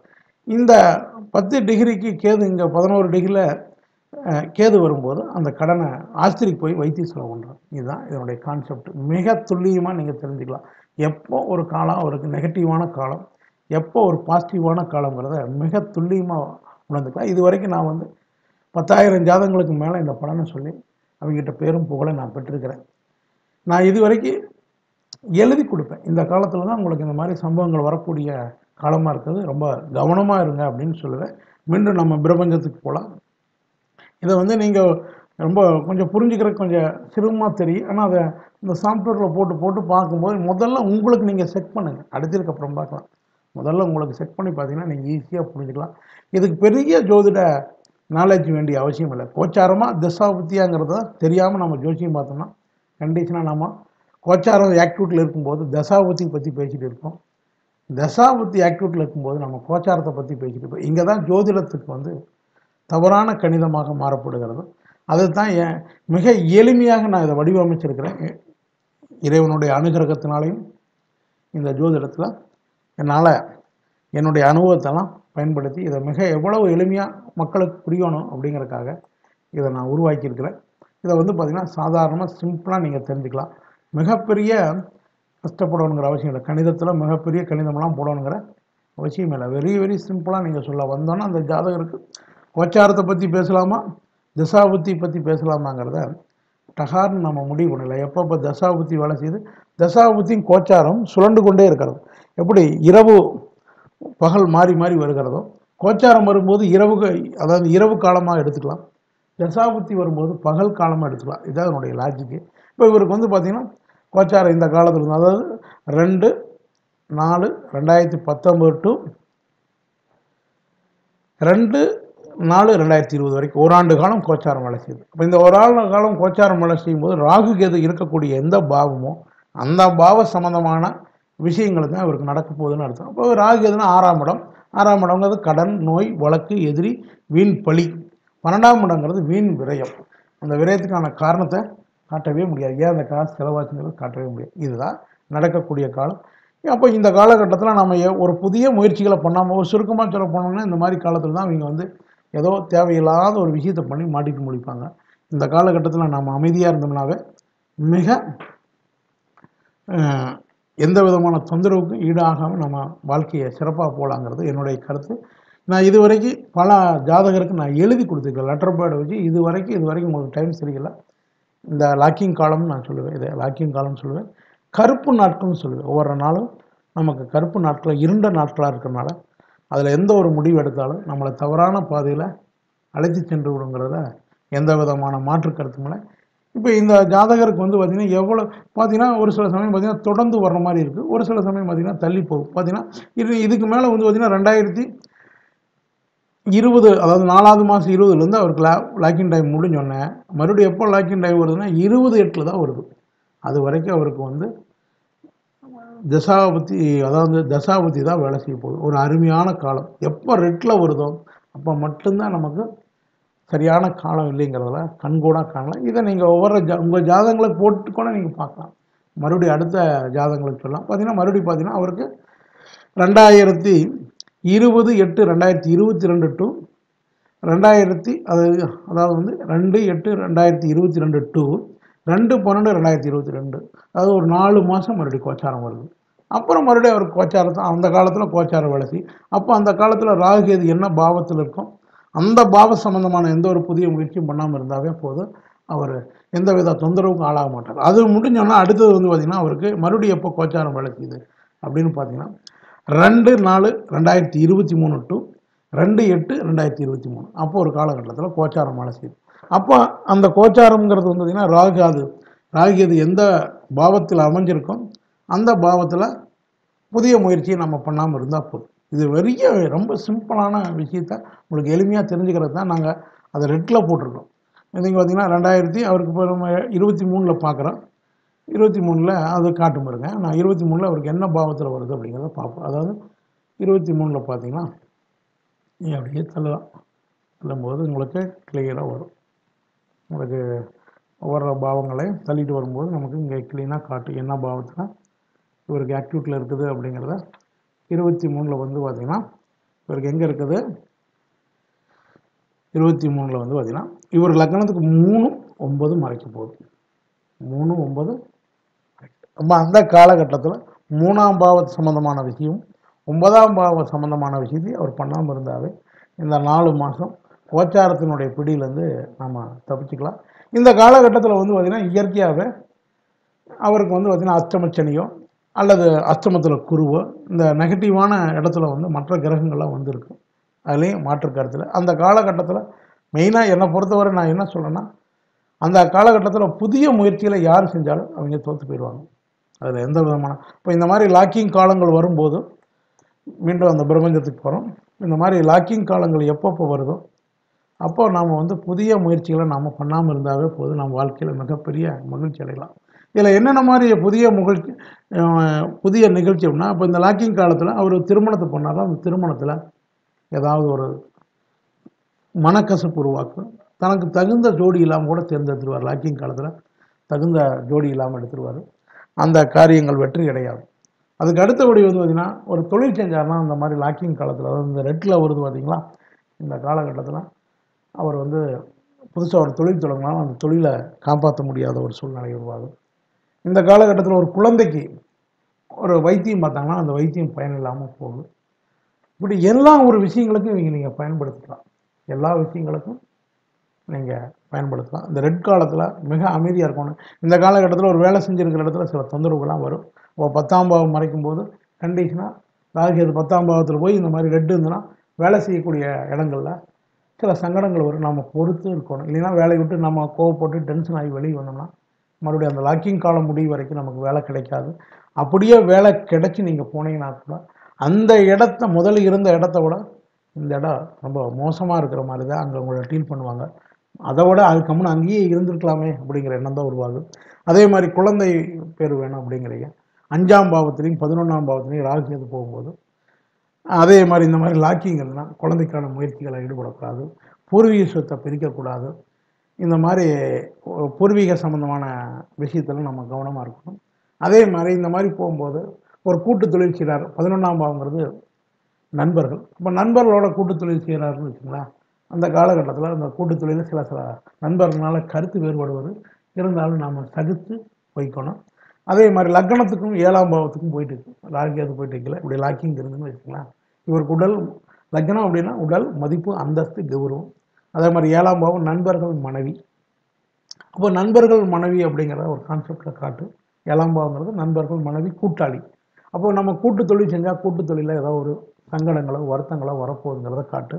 இந்த பத்து டிகிரிக்கு கேது இங்கே பதினோரு டிகிரியில் கேது வரும்போது அந்த கடனை ஆஸ்திரிக்கு போய் வைத்திய செலவு பண்ணுறார் இதுதான் இதனுடைய கான்செப்ட் மிக துல்லியமாக நீங்கள் தெரிஞ்சுக்கலாம். எப்போ ஒரு காலம் அவருக்கு நெகட்டிவான காலம் எப்போ ஒரு பாசிட்டிவான காலங்கிறத மிக துல்லியமாக உணர்ந்துக்கலாம். இது வரைக்கும் நான் வந்து பத்தாயிரம் ஜாதகங்களுக்கு மேலே இந்த பலனை சொல்லி அவங்ககிட்ட பேரும் புகழை நான் பெற்றிருக்கிறேன். நான் இது வரைக்கும் எழுதி கொடுப்பேன். இந்த காலத்தில் தான் உங்களுக்கு இந்த மாதிரி சம்பவங்கள் வரக்கூடிய காலமாக இருக்குது ரொம்ப கவனமாக இருங்க அப்படின்னு சொல்லுவேன். மீண்டும் நம்ம பிரபஞ்சத்துக்கு போகலாம். இதை வந்து நீங்கள் ரொம்ப கொஞ்சம் புரிஞ்சுக்கிறதுக்கு கொஞ்சம் சிரமமாக தெரியும். ஆனால் அதை இந்த சாஃப்ட்வேரில் போட்டு போட்டு பார்க்கும்போது முதல்ல உங்களுக்கு நீங்கள் செக் பண்ணுங்கள் அடுத்ததுக்கு அப்புறம் பார்க்கலாம். முதல்ல உங்களுக்கு செக் பண்ணி பார்த்தீங்கன்னா நீங்கள் ஈஸியாக புரிஞ்சுக்கலாம். இதுக்கு பெரிய ஜோதிட நாலேஜ் வேண்டிய அவசியம் இல்லை. கோச்சாரமாக தசாபுத்தியாங்கிறத தெரியாமல் நம்ம ஜோசியம் பார்த்தோம்னா கண்டிஷனாக நம்ம கோச்சாரம் ஆக்டிவிட்டியில் இருக்கும்போது தசாபுத்தி பற்றி பேசிகிட்டு இருக்கோம் தசாபுத்தி ஆக்டிவிட்டியில் இருக்கும்போது நம்ம கோச்சாரத்தை பற்றி பேசிகிட்டு இருப்போம். இங்கே தான் ஜோதிடத்துக்கு வந்து தவறான கணிதமாக மாறப்படுகிறது. அதுதான் என் மிக எளிமையாக நான் இதை வடிவமைச்சிருக்கிறேன். இறைவனுடைய அனுகிரகத்தினாலையும் இந்த ஜோதிடத்தில் என்னால் என்னுடைய அனுபவத்தெல்லாம் பயன்படுத்தி இதை மிக எவ்வளவு எளிமையாக மக்களுக்கு புரியணும் அப்படிங்கிறக்காக இதை நான் உருவாக்கியிருக்கிறேன். இதை வந்து பார்த்திங்கன்னா சாதாரணமாக சிம்பிளாக நீங்கள் தெரிஞ்சுக்கலாம். மிகப்பெரிய கஷ்டப்படணுங்கிற அவசியம் இல்லை. கணிதத்தில் மிகப்பெரிய கணிதமெல்லாம் போடணுங்கிற அவசியம் இல்லை. வெரி வெரி சிம்பிளாக நீங்கள் சொல்ல வந்தோன்னா அந்த ஜாதகருக்கு கோச்சாரத்தை பற்றி பேசலாமா? தசாபுத்தி பற்றி பேசலாமாங்கிறத டகார்னு நம்ம முடிவு பண்ணல. எப்பப்போ தசாபுத்தி வேலை செய்யுது? தசாபுத்தியும் கோச்சாரம் சுழண்டு கொண்டே இருக்கிறது. எப்படி? இரவு பகல் மாறி மாறி வருகிறதோ கோச்சாரம் வரும்போது இரவு அதாவது இரவு காலமாக எடுத்துக்கலாம். தசாபுத்தி வரும்போது பகல் காலமாக எடுத்துக்கலாம். இதான் அதனுடைய லாஜிக்கு இப்போ இவருக்கு வந்து பார்த்திங்கன்னா கோச்சாரம் இந்த காலத்தில் இருந்தால் அதாவது ரெண்டு நாலு ரெண்டாயிரத்தி பத்தொம்பது டு ரெண்டு நாலு ரெண்டாயிரத்தி இருபது வரைக்கும் ஓராண்டு காலம் கோச்சாரம் வேலை செய்யுது. இப்போ இந்த ஓராண்டு காலம் கோச்சாரம் வேலை செய்யும்போது ராகு கேது இருக்கக்கூடிய எந்த பாவமோ அந்த பாவ சம்பந்தமான விஷயங்கள் தான் இவருக்கு நடக்க போகுதுன்னு அர்த்தம். அப்போ ராகு கேதுன்னா ஆறாம் இடம். ஆறாம் இடங்கிறது கடன் நோய் வழக்கு எதிரி வீண் பழி. பன்னெண்டாம் இடங்கிறது வீண் விரயம். அந்த விரயத்துக்கான காரணத்தை காட்டவே முடியாது. ஏன் அந்த காசு செலவாச்சுங்கிறது காட்டவே முடியாது. இதுதான் நடக்கக்கூடிய காலம். அப்போ இந்த காலகட்டத்தில் நம்ம ஒரு புதிய முயற்சிகளை பண்ணாமல் ஒரு சுருக்கமாக சொல்ல போனோம்னா இந்த மாதிரி காலத்தில் தான் அவங்க வந்து ஏதோ தேவையில்லாத ஒரு விஷயத்தை பண்ணி மாட்டிட்டு முடிப்பாங்க. இந்த காலகட்டத்தில் நம்ம அமைதியாக இருந்தோம்னாவே மிக எந்த விதமான தொந்தரவுக்கும் ஈடாகாமல் நம்ம வாழ்க்கையை சிறப்பாக போகலாங்கிறது என்னுடைய கருத்து. நான் இது வரைக்கும் பல ஜாதகருக்கு நான் எழுதி கொடுத்துருக்கேன். லெட்டர் பேர்டு வச்சு இது வரைக்கும் இது வரைக்கும் உங்களுக்கு டைம் சரியில்லை. இந்த லாக்கிங் காலம்னு நான் சொல்லுவேன். இதை லாக்கிங் காலம்னு சொல்லுவேன். கருப்பு நாட்கள்னு சொல்லுவேன். ஒவ்வொரு நாளும் நமக்கு கருப்பு நாட்கள் இருண்ட நாட்களாக இருக்கிறனால அதில் எந்த ஒரு முடிவு எடுத்தாலும் நம்மளை தவறான பாதையில் அழைத்து சென்று விடுங்கிறத எந்த விதமான மாற்று கருத்தும் இல்லை. இப்போ இந்த ஜாதகருக்கு வந்து பார்த்திங்கன்னா எவ்வளோ பார்த்தீங்கன்னா ஒரு சில சமயம் பார்த்திங்கன்னா தொடர்ந்து வர்ற மாதிரி இருக்குது ஒரு சில சமயம் பார்த்தீங்கன்னா தள்ளி போகும். பார்த்தீங்கன்னா இது இதுக்கு மேலே வந்து பார்த்திங்கன்னா ரெண்டாயிரத்தி இருபது அதாவது நாலாவது மாதம் இருபதுலேருந்து அவருக்கு லா லாக்கிங் டைம் முடிஞ்சோடனே மறுபடியும் எப்போ லாக்கின் டைம் வருதுன்னா இருபது எட்டில் தான் வருது. அது வரைக்கும் அவருக்கு வந்து தசாபதி அதாவது தசாபதி தான் வேலை செய்ய போகுது. ஒரு அருமையான காலம். எப்போ ரெட்டில் வருதோ அப்போ மட்டும்தான் நமக்கு சரியான காலம் இல்லைங்கிறதுல கண்கூடாக காணலாம். இதை நீங்கள் ஒவ்வொரு ஜா உங்கள் ஜாதகங்களை போட்டு கூட நீங்கள் பார்க்கலாம். மறுபடியும் அடுத்த ஜாதகங்களுக்கு சொல்லலாம். பார்த்தீங்கன்னா மறுபடியும் பார்த்தீங்கன்னா அவருக்கு ரெண்டாயிரத்தி இருபது எட்டு ரெண்டாயிரத்தி இருபத்தி ரெண்டு டு ரெண்டாயிரத்தி அதாவது அதாவது வந்து ரெண்டு எட்டு ரெண்டாயிரத்தி இருபத்தி ரெண்டு டூ ரெண்டு பன்னெண்டு ரெண்டாயிரத்தி இருபத்தி ரெண்டு. அதாவது ஒரு நாலு மாதம் மறுபடியும் கோச்சாரம் வருது. அப்புறம் மறுபடியும் அவர் கோச்சாரத்தை அந்த காலத்தில் கோச்சாரம் வளர்ச்சி அப்போ அந்த காலத்தில் ராகுகேது என்ன பாவத்தில் இருக்கும் அந்த பாவ சம்பந்தமான எந்த ஒரு புதிய முயற்சியும் பண்ணாமல் இருந்தாவே போதும். அவர் எந்த வித தொந்தரவுக்கும் ஆளாக மாட்டார். அது முடிஞ்சோன்னா அடுத்தது வந்து பார்த்திங்கன்னா அவருக்கு மறுபடியும் எப்போ கோச்சாரம் வேலை செய்யுது அப்படின்னு பார்த்தீங்கன்னா ரெண்டு நாலு ரெண்டாயிரத்தி இருபத்தி மூணு டு ரெண்டு எட்டு ரெண்டாயிரத்தி இருபத்தி மூணு. அப்போ ஒரு காலகட்டத்தில் கோச்சாரம் மழை செய்யுது அப்போ அந்த கோச்சாரம்ங்கிறது வந்து பார்த்திங்கன்னா ராகு அது. ராகு அது எந்த பாவத்தில் அமைஞ்சிருக்கோ அந்த பாவத்தில் புதிய முயற்சியை நம்ம பண்ணாமல் இருந்தால் போதும். இது பெரிய ரொம்ப சிம்பிளான விஷயத்த உங்களுக்கு எளிமையாக தெரிஞ்சுக்கிறது தான் நாங்கள் அதை ரெட்டில் போட்டிருக்கோம். நீங்கள் பார்த்தீங்கன்னா ரெண்டாயிரத்தி அவருக்கு இப்போ நம்ம இருபத்தி மூணில் பார்க்குறோம் இருபத்தி மூணில் அது காட்டும் பாருங்க. நான் இருபத்தி மூணில் அவருக்கு என்ன பாவத்தில் வருது அப்படிங்கிறத பார்ப்போம். அதாவது இருபத்தி மூணில் பார்த்தீங்கன்னா நீ அப்படியே தள்ளலாம். தள்ளும்போது உங்களுக்கு கிளியராக வரும். உங்களுக்கு வர்ற பாவங்களை தள்ளிட்டு வரும்போது நமக்கு இங்கே க்ளீனாக காட்டும் என்ன பாவத்தில் இவருக்கு ஆக்டிவிட்டில் இருக்குது அப்படிங்கிறத இருபத்தி மூணில் வந்து பார்த்திங்கன்னா இவருக்கு எங்கே இருக்குது? இருபத்தி மூணில் வந்து பார்த்திங்கன்னா இவர் லக்னத்துக்கு மூணு ஒன்பதும் மறைக்க போகுது. மூணு ஒன்பது நம்ம அந்த காலகட்டத்தில் மூணாம் பாவத்து சம்மந்தமான விஷயம் ஒன்பதாம் பாவ சம்மந்தமான விஷயத்தை அவர் பண்ணாமல் இருந்தாவே இந்த நாலு மாதம் கோச்சாரத்தினுடைய பிடியிலேருந்து நம்ம தப்பிச்சுக்கலாம். இந்த காலகட்டத்தில் வந்து பார்த்திங்கன்னா இயற்கையாகவே அவருக்கு வந்து பார்த்திங்கன்னா அஷ்டமச்சனியோ அல்லது அஷ்டமத்தில் குருவோ இந்த நெகட்டிவான இடத்துல வந்து மற்ற கிரகங்கள்லாம் வந்துருக்கு. அதுலேயும் மாற்று கருத்தில். அந்த காலகட்டத்தில் மெயினாக என்னை பொறுத்தவரை நான் என்ன சொல்கிறேன்னா அந்த காலகட்டத்தில் புதிய முயற்சியில் யார் செஞ்சாலும் அவங்க தோற்று போயிடுவாங்க. அதில் எந்த விதமான இப்போ இந்த மாதிரி லாக்கிங் காலங்கள் வரும்போது மீண்டும் அந்த பிரபஞ்சத்துக்கு போகிறோம் இந்த மாதிரி லாக்கிங் காலங்கள் எப்பப்போ வருதோ அப்போது நாம் வந்து புதிய முயற்சிகளை நாம் பண்ணாமல் இருந்தாவே போதும் நம்ம வாழ்க்கையில் மிகப்பெரிய மகிழ்ச்சி அடையலாம். இதில் என்னென்ன மாதிரி புதிய முகழ்ச்சி புதிய நிகழ்ச்சி அப்படின்னா இப்போ இந்த லாக்கிங் காலத்தில் அவர் திருமணத்தை பண்ணாலும் அந்த திருமணத்தில் ஏதாவது ஒரு மனக்கசப்பு உருவாக்கும் தனக்கு தகுந்த ஜோடி இல்லாமல் கூட தேர்ந்தெடுத்துருவார். லாக்கிங் காலத்தில் தகுந்த ஜோடி இல்லாமல் எடுத்துருவார். அந்த காரியங்கள் வெற்றி கிடையாது அதுக்கு அடுத்தபடி வந்து பார்த்திங்கன்னா ஒரு தொழில் செஞ்சார்னா அந்த மாதிரி லாக்கிங் காலத்தில் அதாவது இந்த ரெட்டில் வருது பார்த்திங்களா இந்த காலகட்டத்தில் அவர் வந்து புதுசாக ஒரு தொழில் தொடங்கினாலும் அந்த தொழிலை காப்பாற்ற முடியாத ஒரு சூழ்நிலை உருவாகும் இந்த காலகட்டத்தில் ஒரு குழந்தைக்கு ஒரு வைத்தியம் பார்த்தாங்கன்னா அந்த வைத்தியம் பயனில்லாமல் போகுது. இப்படி எல்லா ஒரு விஷயங்களுக்கும் இவங்க நீங்கள் பயன்படுத்தலாம். எல்லா விஷயங்களுக்கும் நீங்கள் பயன்படுத்தலாம். இந்த ரெட் காலத்தில் மிக அமைதியாக இருக்கணும். இந்த காலகட்டத்தில் ஒரு வேலை செஞ்சுருக்கிற இடத்துல சில தொந்தரவுகள்லாம் வரும். இப்போ பத்தாம் பாவம் மறைக்கும் போது கண்டிஷனாக ராகுகேது பத்தாம் பாவத்தில் போய் இந்த மாதிரி ரெட்டு இருந்ததுன்னா வேலை செய்யக்கூடிய இடங்களில் சில சங்கடங்கள் வரும். நம்ம பொறுத்து இருக்கணும். இல்லைன்னா வேலையை விட்டு நம்ம கோவப்பட்டு டென்ஷன் ஆகி வெளியே வந்தோம்னா மறுபடியும் அந்த லாக்கிங் காலம் முடிவு வரைக்கும் நமக்கு வேலை கிடைக்காது. அப்படியே வேலை கிடைச்சி நீங்கள் போனீங்கன்னா கூட அந்த இடத்த முதல்ல இருந்த இடத்த விட இந்த இடம் ரொம்ப மோசமாக இருக்கிற மாதிரி தான் அங்கே உங்களை டீல் பண்ணுவாங்க. அதை விட அதுக்கு கம்முன்னு அங்கேயே இருந்திருக்கலாமே அப்படிங்கிற எண்ணம் தான் உருவாகும் அதே மாதிரி குழந்தை பேர் வேணும் அப்படிங்கிறீங்க. அஞ்சாம் பாவத்திலையும் பதினொன்றாம் பாவத்திலையும் ராகுகேது போகும்போது அதே மாதிரி இந்த மாதிரி லாக்கிங் குழந்தைக்கான முயற்சிகளை ஈடுபடக்கூடாது பூர்வீக சொத்தை பிரிக்கக்கூடாது. இந்த மாதிரி பூர்வீக சம்பந்தமான விஷயத்தில் நம்ம கவனமாக இருக்கணும். அதே மாதிரி இந்த மாதிரி போகும்போது ஒரு கூட்டு தொழில் செய்கிறார் பதினொன்றாம் பாவங்கிறது நண்பர்கள். இப்போ நண்பர்களோட கூட்டு தொழில் செய்கிறாருன்னு வச்சுங்களா அந்த காலகட்டத்தில் அந்த கூட்டு தொழிலில் சில சில நண்பர்களால் கருத்து வேறுபடுவது இருந்தாலும் நாம் சகித்து வைக்கணும் அதே மாதிரி லக்னத்துக்கும் ஏழாம் பாவத்துக்கும் போயிட்டு இருக்கு. லாக்கியாவது போயிட்டு இருக்கல இப்படி லாக்கிங் இருந்துன்னு வச்சுக்கலாம் இவருக்கு உடல் லக்னம் அப்படின்னா உடல் மதிப்பு அந்தஸ்து கௌரவம். அதே மாதிரி ஏழாம் பாவம் நண்பர்கள் மனைவி. அப்போ நண்பர்கள் மனைவி அப்படிங்கிற ஒரு கான்செப்டில் காட்டு. ஏழாம் பாவங்கிறது நண்பர்கள் மனைவி கூட்டாளி. அப்போ நம்ம கூட்டு தொழில் செஞ்சால் கூட்டு தொழிலில் ஏதோ ஒரு சங்கடங்களோ வருத்தங்களோ வரப்போகுதுங்கிறத காட்டு.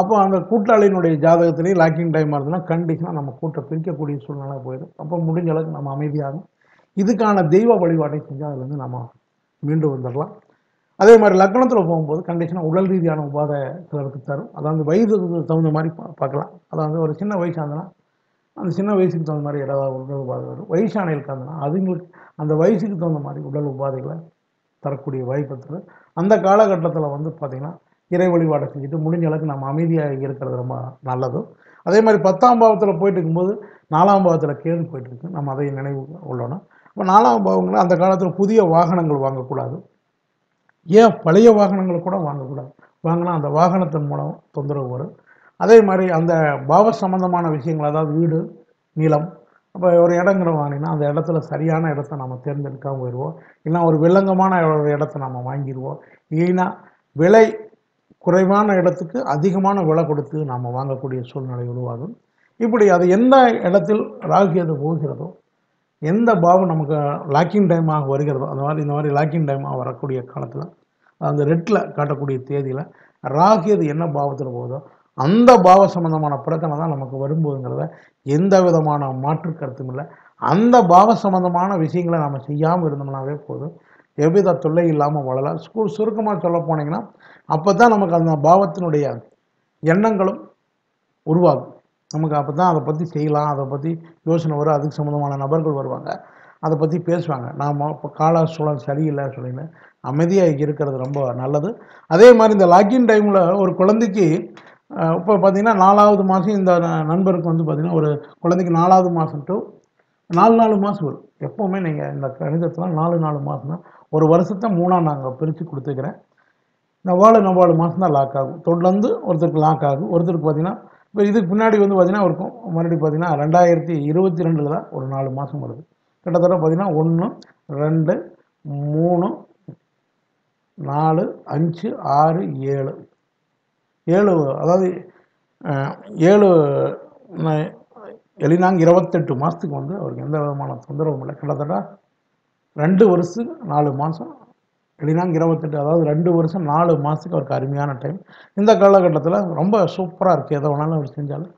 அப்போ அந்த கூட்டாளியினுடைய ஜாதகத்திலேயே லாக்கிங் டைம் இருந்ததுன்னா கண்டிஷனாக நம்ம கூட்டை பிரிக்கக்கூடிய சூழ்நிலை போயிடும். அப்போ முடிஞ்ச அளவுக்கு நம்ம அமைதியாகும். இதுக்கான தெய்வ வழிபாட்டை செஞ்சால் அதுலேருந்து நம்ம மீண்டு வந்துடலாம். அதே மாதிரி லக்னத்தில் போகும்போது கண்டிஷனாக உடல் ரீதியான உபாதை சிலருக்கு தரும். அதாவது வயதுக்கு தகுந்த மாதிரி பா- பார்க்கலாம். அதாவது ஒரு சின்ன வயசாக இருந்ததுன்னா அந்த சின்ன வயசுக்கு தகுந்த மாதிரி ஏதாவது உடல் உபாதை வரும். வயசானைகளுக்கு இருந்ததுன்னா அதுங்களுக்கு அந்த வயசுக்கு தகுந்த மாதிரி உடல் உபாதைகளை தரக்கூடிய வாய்ப்பு இருக்குது. அந்த காலகட்டத்தில் வந்து பார்த்திங்கன்னா இறை வழிபாடை செஞ்சுட்டு முடிஞ்ச அளவுக்கு நம்ம அமைதியாக இருக்கிறது ரொம்ப நல்லதும். அதே மாதிரி பத்தாம் பாவத்தில் போயிட்டு இருக்கும்போது நாலாம் பாவத்தில் கேது போயிட்டு இருக்கு. நம்ம அதை நினைவு கொள்ளணும் இப்போ நாலாம் பாவங்களை அந்த காலத்தில் புதிய வாகனங்கள் வாங்கக்கூடாது. ஏன் பழைய வாகனங்களை கூட வாங்கக்கூடாது? வாங்கினா அந்த வாகனத்தின் மூலம் தொந்தரவு வரும். அதே மாதிரி அந்த பாவ சம்பந்தமான விஷயங்கள் அதாவது வீடு நிலம் அப்போ ஒரு இடங்கிற வாங்கினா அந்த இடத்துல சரியான இடத்த நம்ம தேர்ந்தெடுக்காமல் போயிடுவோம். இல்லைன்னா ஒரு வில்லங்கமான ஒரு இடத்த நம்ம வாங்கிடுவோம். இல்லைன்னா விலை குறைவான இடத்துக்கு அதிகமான விலை கொடுத்து நாம் வாங்கக்கூடிய சூழ்நிலை உருவாகும். இப்படி அது எந்த இடத்தில் ராகியது போகிறதோ எந்த பாவம் நமக்கு லாக்கிங் டைமாக வருகிறதோ அந்த மாதிரி இந்த மாதிரி லாக்கிங் டைமாக வரக்கூடிய காலத்தில் அந்த ரெட்டில் காட்டக்கூடிய தேதியில் ராகு என்ன பாவத்தில் போகுதோ அந்த பாவ சம்பந்தமான பிரச்சனை தான் நமக்கு வரும்போதுங்கிறத எந்த விதமான மாற்று கருத்தும் இல்லை. அந்த பாவ சம்பந்தமான விஷயங்களை நம்ம செய்யாமல் இருந்தோம்னாவே போதும். எவ்வித தொல்லை இல்லாமல் வளரலாம் ஸ்கூல் சுருக்கமாக சொல்ல போனீங்கன்னா அப்போ தான் நமக்கு அந்த பாவத்தினுடைய எண்ணங்களும் உருவாகும். நமக்கு அப்போ தான் அதை பற்றி செய்யலாம் அதை பற்றி யோசனை வரும் அதுக்கு சம்மந்தமான நபர்கள் வருவாங்க. அதை பற்றி பேசுவாங்க. நாம் இப்போ கால சூழல் சரியில்லை சொல்லின்னு அமைதியாக இருக்கிறது ரொம்ப நல்லது. அதே மாதிரி இந்த லாக்இன் டைமில் ஒரு குழந்தைக்கு இப்போ பார்த்தீங்கன்னா நாலாவது மாதம் இந்த நண்பருக்கு வந்து பார்த்தீங்கன்னா ஒரு குழந்தைக்கு நாலாவது மாதம் டு நாலு நாலு மாதம் வரும். எப்போவுமே நீங்கள் இந்த கணிதத்தில் நாலு நாலு மாதம் தான் ஒரு வருஷத்தை மூணாக நாங்கள் பிரித்து கொடுத்துக்கிறேன். நவாலு நவாலு மாதம் தான் லாக் ஆகும். தொடர்ந்து ஒருத்தருக்கு லாக் ஆகும். ஒருத்தருக்கு பார்த்தீங்கன்னா இப்போ இதுக்கு பின்னாடி வந்து பார்த்தீங்கன்னா இருக்கும் மறுபடியும் பார்த்தீங்கன்னா ரெண்டாயிரத்தி இருபத்தி ரெண்டில் தான் ஒரு நாலு மாதம் வருது. கிட்டத்தட்ட பார்த்தீங்கன்னா ஒன்று ரெண்டு மூணு நாலு அஞ்சு ஆறு ஏழு. ஏழு அதாவது ஏழு ந- எளினாங்க இருபத்தெட்டு மாதத்துக்கு வந்து அவருக்கு எந்த விதமான தொந்தரவும் இல்லை. கிட்டத்தட்ட ரெண்டு வருஷம் நாலு மாதம் எளினாங்க இருபத்தெட்டு அதாவது ரெண்டு வருஷம் நாலு மாதத்துக்கு அவருக்கு அருமையான டைம் இந்த காலகட்டத்தில் ரொம்ப சூப்பராக இருக்குது எதை வேணாலும் அவர் செஞ்சாலும்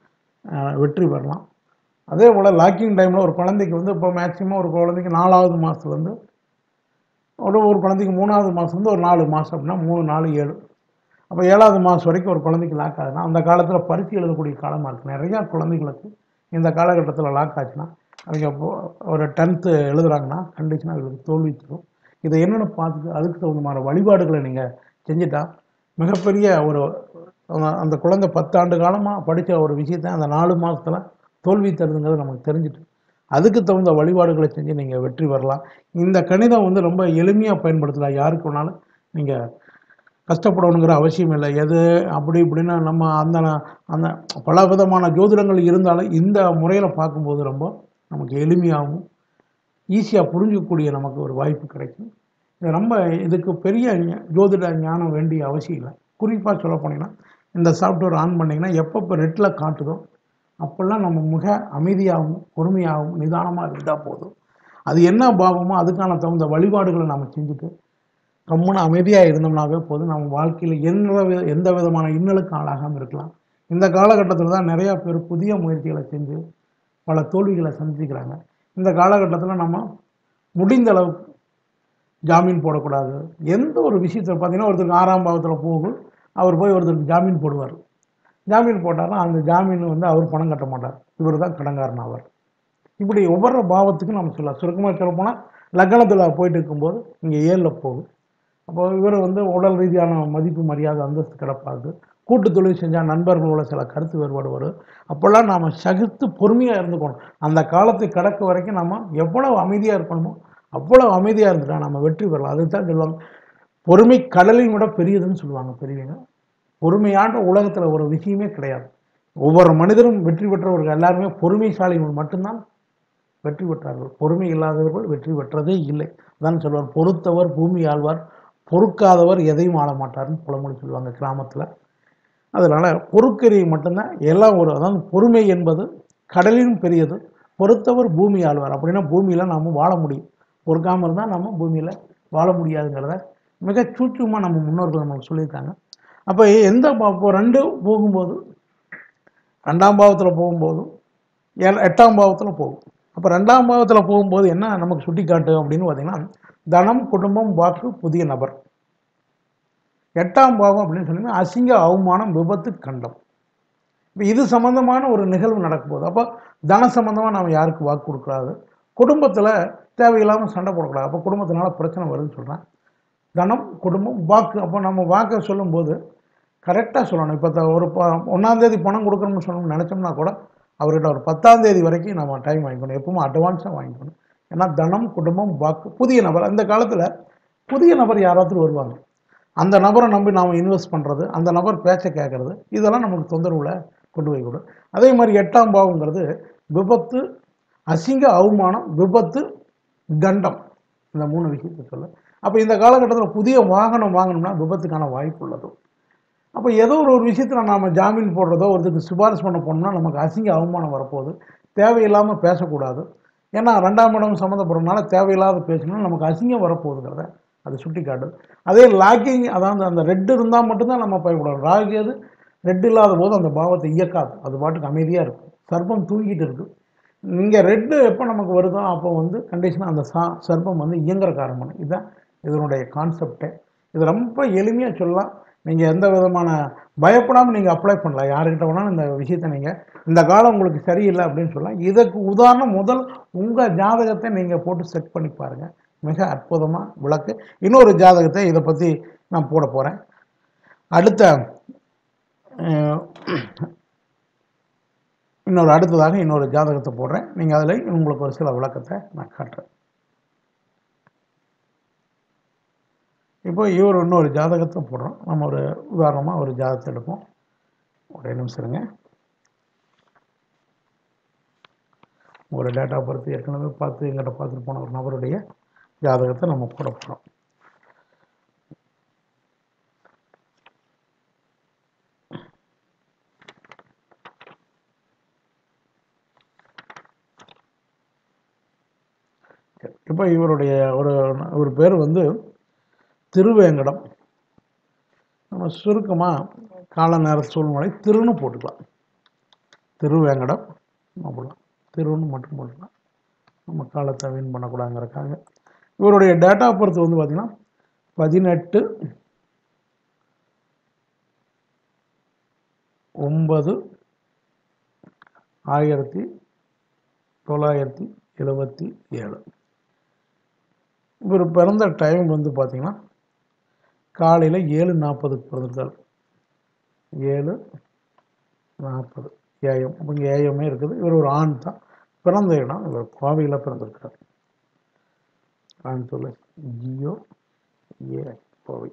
வெற்றி பெறலாம். அதே போல் லாக்கிங் டைமில் ஒரு குழந்தைக்கு வந்து இப்போ மேக்ஸிமம் ஒரு குழந்தைக்கு நாலாவது மாதத்துலேருந்து ஒரு ஒரு குழந்தைக்கு மூணாவது மாதத்துலேருந்து வந்து ஒரு நாலு மாதம் அப்படின்னா மூணு நாலு ஏழு. அப்போ ஏழாவது மாதம் வரைக்கும் ஒரு குழந்தைக்கு லாக் ஆகுதுன்னா அந்த காலத்தில் பரிசு எழுதக்கூடிய காலமாக இருக்குது நிறையா குழந்தைங்களுக்கு இந்த காலகட்டத்தில் லாக் ஆச்சுன்னா அவங்க ஒரு டென்த்து எழுதுறாங்கன்னா கண்டிஷனாக அவங்களுக்கு தோல்வி தரும். இதை என்னென்னு பார்த்துட்டு அதுக்கு தகுந்தமான வழிபாடுகளை நீங்கள் செஞ்சுட்டா மிகப்பெரிய ஒரு அந்த- அந்த குழந்தை பத்தாண்டு காலமாக படித்த ஒரு விஷயத்தை அந்த நாலு மாதத்தில் தோல்வி தருதுங்கிறது நமக்கு தெரிஞ்சுட்டு அதுக்கு தகுந்த வழிபாடுகளை செஞ்சு நீங்கள் வெற்றி பெறலாம். இந்த கணிதம் வந்து ரொம்ப எளிமையாக பயன்படுத்தலாம் யாருக்கு வேணாலும் நீங்கள் கஷ்டப்படணுங்கிற அவசியம் இல்லை. எது அப்படி இப்படின்னு நம்ம அந்த அந்த பல விதமான ஜோதிடங்கள் இருந்தாலும் இந்த முறையில் பார்க்கும்போது ரொம்ப நமக்கு எளிமையாகவும் ஈஸியாக புரிஞ்சிக்கக்கூடிய நமக்கு ஒரு வாய்ப்பு கிடைக்கும். இது ரொம்ப இதுக்கு பெரிய ஜோதிட ஞானம் வேண்டிய அவசியம் இல்லை. குறிப்பாக சொல்ல போனீங்கன்னா இந்த சாஃப்ட்வேர் ஆன் பண்ணிங்கன்னா எப்பப்போ ரெட்டில் காட்டுதோ அப்போல்லாம் நம்ம மிக அமைதியாகவும் பொறுமையாகவும் நிதானமாக இருந்தால் போதும். அது என்ன பாவமோ அதுக்கான தகுந்த வழிபாடுகளை நம்ம செஞ்சுட்டு கம்முன்னு அமைதியாக இருந்தோம்னாவே போதும். நம்ம வாழ்க்கையில் எந்த வித எந்த விதமான இன்னலுக்கும் ஆளாகாமல் இருக்கலாம். இந்த காலகட்டத்தில் தான் நிறையா பேர் புதிய முயற்சிகளை செஞ்சு பல தோல்விகளை சந்திக்கிறாங்க இந்த காலகட்டத்தில் நம்ம முடிந்த அளவு ஜாமீன் போடக்கூடாது. எந்த ஒரு விஷயத்தில் பார்த்தீங்கன்னா ஒருத்தருக்கு ஆறாம் பாவத்தில் போகும் அவர் போய் ஒருத்தருக்கு ஜாமீன் போடுவார். ஜாமீன் போட்டார்னா அந்த ஜாமீன் வந்து அவர் பணம் கட்ட மாட்டார். இவர் தான் கடங்காரன் ஆவார் இப்படி ஒவ்வொரு பாவத்துக்கும் நம்ம சொல்லலாம். சுருக்கமாக சொல்ல போனால் லக்னத்தில் போயிட்டு இருக்கும்போது இங்கே ஏழில் போகும். அப்போ இவர் வந்து உடல் ரீதியான மதிப்பு மரியாதை அந்தஸ்து கிடப்பாது கூட்டு தொழில் செஞ்சால் நண்பர்களோட சில கருத்து வேறுபாடு வரும். அப்போல்லாம் நாம் சகித்து பொறுமையாக இருந்துக்கணும். அந்த காலத்தை கடக்க வரைக்கும் நம்ம எவ்வளவு அமைதியாக இருக்கணுமோ அவ்வளோ அமைதியாக இருந்துட்டா நம்ம வெற்றி பெறலாம். அதுக்கு தான் சொல்லுவாங்க. பொறுமை கடலையும் விட பெரியதுன்னு சொல்லுவாங்க பெரியவங்க. பொறுமையான உலகத்தில் ஒரு விஷயமே கிடையாது. ஒவ்வொரு மனிதரும் வெற்றி பெற்றவர்கள் எல்லாருமே பொறுமைசாலிகள் மட்டும்தான் வெற்றி பெற்றார்கள். பொறுமை இல்லாதவர்கள் வெற்றி பெற்றதே இல்லை. அதான் சொல்லுவார் பொறுத்தவர் பூமி ஆழ்வார் பொறுக்காதவர் எதையும் ஆள மாட்டார்னு புலமொழி சொல்லுவாங்க கிராமத்தில். அதனால் பொறுக்கறியை மட்டும்தான் எல்லாம் ஒரு அதாவது பொறுமை என்பது கடலிலும் பெரியது. பொறுத்தவர் பூமி ஆழ்வார். அப்படின்னா பூமியில் நாம் வாழ முடியும். பொறுக்காமல் இருந்தால் நம்ம பூமியில் வாழ முடியாதுங்கிறத மிக சூட்சமாக நம்ம முன்னோர்கள் நமக்கு சொல்லியிருக்காங்க. அப்போ எந்த பா- இப்போ ரெண்டு போகும்போது ரெண்டாம் பாவத்தில் போகும்போதும் எட்டாம் பாவத்தில் போகும். அப்போ ரெண்டாம் பாவத்தில் போகும்போது என்ன நமக்கு சுட்டி காட்டு அப்படின்னு பார்த்தீங்கன்னா தனம் குடும்பம் வாக்கு புதிய நபர். எட்டாம் பாவம் அப்படின்னு சொன்னீங்கன்னா அசிங்க அவமானம் விபத்து கண்டம். இப்போ இது சம்மந்தமான ஒரு நிகழ்வு நடக்கும்போது அப்போ தன சம்மந்தமாக நாம் யாருக்கு வாக்கு கொடுக்கூடாது குடும்பத்தில் தேவையில்லாமல் சண்டை போடக்கூடாது. அப்போ குடும்பத்தினால பிரச்சனை வருதுன்னு சொல்கிறேன் தனம் குடும்பம் வாக்கு. அப்போ நம்ம வாக்கை சொல்லும்போது கரெக்டாக சொல்லணும். இப்போ த- ஒரு ப ஒன்றாந்தேதி பணம் கொடுக்கணும்னு சொல்லணும்னு நினச்சோம்னா கூட அவர்கிட்ட ஒரு பத்தாந்தேதி வரைக்கும் நம்ம டைம் வாங்கிக்கணும். எப்பவும் அட்வான்ஸாக வாங்கிக்கணும். ஏன்னா தனம் குடும்பம் வாக்கு புதிய நபர். அந்த காலத்தில் புதிய நபர் யாராவது வருவாங்க. அந்த நபரை நம்பி நாம் இன்வெஸ்ட் பண்ணுறது அந்த நபர் பேச்சை கேட்குறது இதெல்லாம் நமக்கு தொந்தரவுல கொண்டு போய் விடும் அதே மாதிரி எட்டாம் பாவங்கிறது விபத்து அசிங்க அவமானம் விபத்து கண்டம். இந்த மூணு விஷயத்தை சொல்ல. அப்போ இந்த காலகட்டத்தில் புதிய வாகனம் வாங்கணும்னா விபத்துக்கான வாய்ப்பு உள்ளது. அப்போ ஏதோ ஒரு ஒரு விஷயத்தில் நாம் ஜாமீன் போடுறதோ ஒருத்தருக்கு சிபாரிசு பண்ண போனோம்னா நமக்கு அசிங்க அவமானம் வரப்போகுது. தேவையில்லாமல் பேசக்கூடாது. ஏன்னா ரெண்டாம் இடம் சம்மந்தப்படுறதுனால தேவையில்லாத பேசணும்னா நமக்கு அசிங்கம் வரப்போகுதுங்கிறத அது சுட்டி காட்டுது அதே லாக்கிங் அதாவது அந்த ரெட் இருந்தால் மட்டும்தான் நம்ம பயப்படணும். ராகு அது ரெட் இல்லாத போது அந்த பாவத்தை இயக்காது. அது பாட்டுக்கு அமைதியாக இருக்கும். சர்ப்பம் தூங்கிட்டு இருக்கு. இங்கே ரெட்டு எப்போ நமக்கு வருதோ அப்போ வந்து கண்டிஷனாக அந்த சா சர்ப்பம் வந்து இயங்குற காரணம். இதுதான் இதனுடைய கான்செப்டே இது ரொம்ப எளிமையாக சொல்லலாம். நீங்கள் எந்த விதமான பயப்படாமல் நீங்கள் அப்ளை பண்ணலாம். யாருக்கிட்ட வேணாலும் இந்த விஷயத்தை நீங்கள் இந்த காலம் உங்களுக்கு சரியில்லை அப்படின்னு சொல்லலாம். இதுக்கு உதாரணம் முதல் உங்கள் ஜாதகத்தை நீங்கள் போட்டு செட் பண்ணி பாருங்கள் மிக அற்புதமாக விளக்கு. இன்னொரு ஜாதகத்தை இதை பற்றி நான் போட போகிறேன் அடுத்த இன்னொரு அடுத்ததாக இன்னொரு ஜாதகத்தை போடுறேன். நீங்கள் அதில் உங்களுக்கு ஒரு சில விளக்கத்தை நான் காட்டுறேன். இப்போ இவர் இன்னொரு ஜாதகத்தை போடுறோம். நம்ம ஒரு உதாரணமாக ஒரு ஜாதகத்தை எடுப்போம். ஒரே நிமிஷம் இருங்க. ஒரு டேட்டா பொறுத்து ஏற்கனவே பார்த்து எங்கிட்ட பார்த்துட்டு போன ஒரு நபருடைய ஜாதகத்தை நம்ம போட போகிறோம் இப்போ இவருடைய ஒரு ஒரு பேர் வந்து திருவேங்கடம். நம்ம சுருக்கமாக கால நேர சூழ்நிலை திருன்னு போட்டுக்கலாம். திருவேங்கடம் நம்ம போடலாம். திருன்னு மட்டும் போட்டுக்கலாம். நம்ம காலத்தை வீண் பண்ணக்கூடாதுங்கிறக்காக இவருடைய டேட்டா பொறுத்து வந்து பார்த்திங்கன்னா பதினெட்டு ஒன்பது ஆயிரத்தி தொள்ளாயிரத்தி எழுபத்தி ஏழு. இவர் பிறந்த டைம் வந்து பார்த்தீங்கன்னா காலையில் ஏழு நாற்பதுக்கு பிறந்திருக்காரு. ஏழு நாற்பது. ஏஎம் அப்போ இங்கே ஏஎம்மே இருக்குது. இவர் ஒரு ஆண் தான். பிறந்த இடம் இவர் கோவையில் பிறந்திருக்கார். ஆண் சொல்லு ஜியோ ஏ கோவை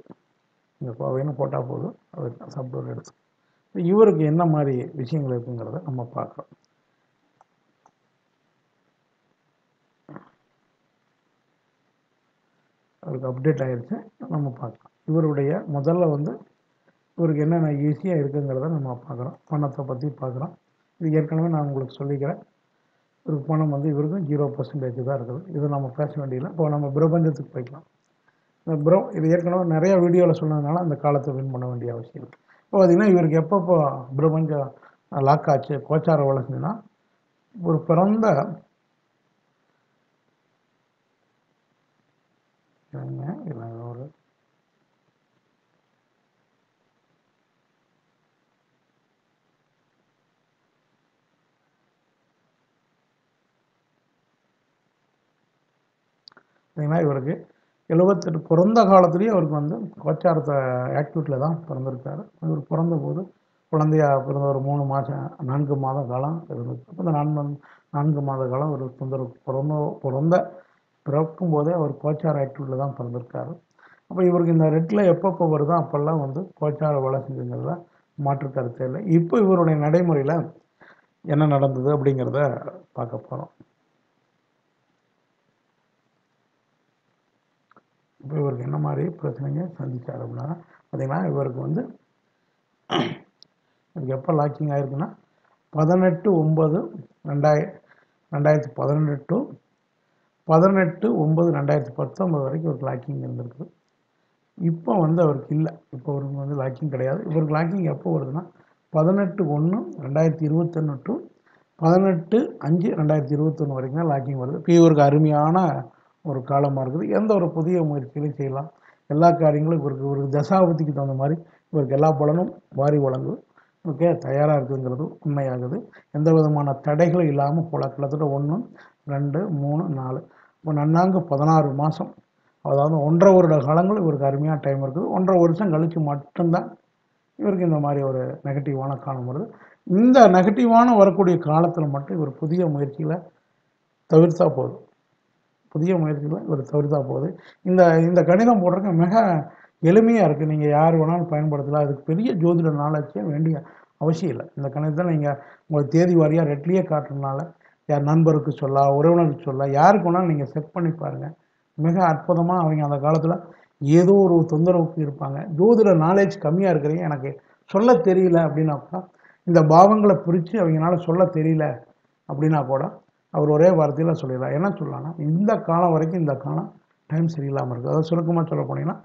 இந்த கோவைன்னு போட்டால் போதும். அது சப்டோர் எடுத்து. இவருக்கு என்ன மாதிரி விஷயங்கள் இருக்குங்கிறத நம்ம பார்க்குறோம். அவருக்கு அப்டேட் ஆயிடுச்சு நம்ம பார்க்கலாம். இவருடைய முதல்ல வந்து இவருக்கு என்னென்ன ஈஸியாக இருக்குங்கிறத நம்ம பார்க்குறோம். பணத்தை பற்றி பார்க்குறோம். இது ஏற்கனவே நான் உங்களுக்கு சொல்லிக்கிறேன். இவருக்கு பணம் வந்து இவருக்கும் ஜீரோ பர்சன்டேஜ் தான் இருக்குது. இது நம்ம பேச வேண்டியதில்லை. இப்போ நம்ம பிரபஞ்சத்துக்கு போய்க்கலாம். இந்த ப்ரோ இது ஏற்கனவே நிறையா வீடியோவில் சொன்னதுனால அந்த காலத்தை வின் பண்ண வேண்டிய அவசியம் இல்லை. இப்போ பார்த்தீங்கன்னா இவருக்கு எப்பப்போ பிரபஞ்சம் லாக் ஆச்சு கோச்சார வளர்ந்துன்னா ஒரு பிறந்த இல்லைங்க இல்லை ஒரு பார்த்தீங்கன்னா இவருக்கு எழுபத்தெட்டு பிறந்த காலத்துலேயே அவருக்கு வந்து கோச்சாரத்தை ஆக்டிவிட்டியில் தான் பிறந்திருக்காரு. இவர் பிறந்த போது குழந்தையா பிறந்த ஒரு மூணு மாதம் நான்கு மாத காலம் இருந்துச்சு அப்போ இந்த நான்கு நான்கு மாத காலம் ஒரு தொந்தரவு பிறந்த பிறந்த பிறக்கும் போதே அவர் கோச்சார ஆக்டிவிட்டியில் தான் பிறந்திருக்காரு. அப்போ இவருக்கு இந்த ரெட்டில் எப்பப்போ வருதோ அப்போல்லாம் வந்து கோச்சார வேலை செஞ்சுங்கிறத மாற்று கருத்தே இல்லை. இப்போ இவருடைய நடைமுறையில் என்ன நடந்தது அப்படிங்கிறத பார்க்க போகிறோம் இப்போ இவருக்கு என்ன மாதிரி பிரச்சனைங்க? சந்திச்சார் அப்படின்னா பார்த்தீங்கன்னா இவருக்கு வந்து இவருக்கு எப்போ லாக்கிங் ஆயிருக்குன்னா பதினெட்டு ஒம்பது ரெண்டாய ரெண்டாயிரத்தி பதினெட்டு டு பதினெட்டு ஒம்பது ரெண்டாயிரத்தி பத்தொம்பது வரைக்கும் ஒரு லாக்கிங் இருந்திருக்கு. இப்போ வந்து அவருக்கு இல்லை. இப்போ அவருக்கு வந்து லாக்கிங் கிடையாது. இவருக்கு லாக்கிங் எப்போ வருதுன்னா பதினெட்டு ஒன்று ரெண்டாயிரத்தி இருபத்தொன்று டு பதினெட்டு அஞ்சு ரெண்டாயிரத்தி இருபத்தொன்று வரைக்கும் தான் லாக்கிங் வருது. இப்போ இவருக்கு அருமையான ஒரு காலமாக இருக்குது. எந்த ஒரு புதிய முயற்சிகளையும் செய்யலாம். எல்லா காரியங்களும் இவருக்கு ஒரு தசாபதிக்கு தகுந்த மாதிரி இவருக்கு எல்லா பலனும் வாரி வழங்குது ஓகே தயாராக இருக்குங்கிறது உண்மையாகுது. எந்த விதமான தடைகளும் இல்லாமல் போல. கிட்டத்தட்ட ஒன்று ரெண்டு மூணு நாலு. இப்போ நன்னாங்கு பதினாறு மாதம் அதாவது ஒன்றரை வருட காலங்கள் இவருக்கு அருமையான டைம் இருக்குது. ஒன்றரை வருஷம் கழித்து மட்டும்தான் இவருக்கு இந்த மாதிரி ஒரு நெகட்டிவான காலம் வருது. இந்த நெகட்டிவான வரக்கூடிய காலத்தில் மட்டும் இவர் புதிய முயற்சியில் தவிர்த்தா போதும். புதிய முயற்சிகளை இவர் தவிர்த்தா போகுது இந்த இந்த கணிதம் போடுறதுக்கு மிக எளிமையாக இருக்குது நீங்கள் யார் வேணாலும் பயன்படுத்தலாம். அதுக்கு பெரிய ஜோதிட நாலேஜே வேண்டிய அவசியம் இல்லை. இந்த கணிதத்தை நீங்கள் உங்களுக்கு தேதி வாரியாக ரெட்லேயே காட்டுறதுனால யார் நண்பருக்கு சொல்ல உறவினருக்கு சொல்ல யாருக்கு வேணாலும் நீங்கள் செக் பண்ணி பாருங்கள் மிக அற்புதமாக அவங்க அந்த காலத்தில் ஏதோ ஒரு தொந்தரவுக்கு இருப்பாங்க. ஜோதிட நாலேஜ் கம்மியாக இருக்கிறீங்க. எனக்கு சொல்ல தெரியல அப்படின்னா கூட இந்த பாவங்களை பிரித்து அவங்களால சொல்ல தெரியல அப்படின்னா கூட அவர் ஒரே வார்த்தையில் சொல்லிடலாம் என்ன சொல்லலாம்னா இந்த காலம் வரைக்கும் இந்த காலம் டைம் சரியில்லாமல் இருக்குது அதாவது சுருக்கமாக சொல்ல போனீங்கன்னா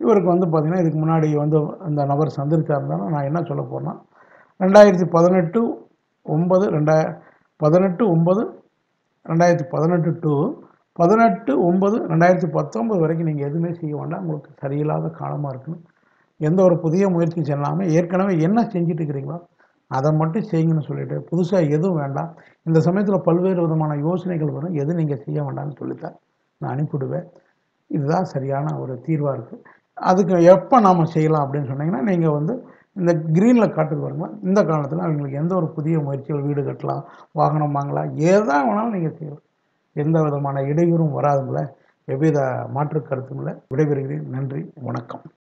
இவருக்கு வந்து பார்த்திங்கன்னா இதுக்கு முன்னாடி வந்து அந்த நபர் சந்திரிச்சா இருந்தாலும் நான் என்ன சொல்ல போகிறேன்னா ரெண்டாயிரத்தி பதினெட்டு ஒன்பது ரெண்டாய பதினெட்டு ஒன்பது ரெண்டாயிரத்தி பதினெட்டு டு பதினெட்டு ஒன்பது ரெண்டாயிரத்தி பத்தொம்பது வரைக்கும் நீங்கள் எதுவுமே செய்ய வேண்டாம். உங்களுக்கு சரியில்லாத காலமாக இருக்குன்னு. எந்த ஒரு புதிய முயற்சி செல்லாமல் ஏற்கனவே என்ன செஞ்சுட்டு இருக்கிறீங்களோ அதை மட்டும் செய்யுங்கன்னு சொல்லிட்டு புதுசாக எதுவும் வேண்டாம். இந்த சமயத்தில் பல்வேறு விதமான யோசனைகள் வரும். எது நீங்கள் செய்ய வேண்டாம்னு சொல்லித்தான் நான் அனுப்பிவிடுவேன். இதுதான் சரியான ஒரு தீர்வாக இருக்குது அதுக்கு எப்போ நாம் செய்யலாம் அப்படின்னு சொன்னீங்கன்னா நீங்கள் வந்து இந்த க்ரீனில் காட்டுக்கு வரும்போது இந்த காலத்தில் அவங்களுக்கு எந்த ஒரு புதிய முயற்சிகள் வீடு கட்டலாம் வாகனம் வாங்கலாம் எதாக வேணாலும் நீங்கள் செய்யலாம். எந்த விதமான இடையூறும் வராதுங்களே. எவ்வித மாற்று கருத்துங்களை விடைபெறுகிறேன். நன்றி. வணக்கம்.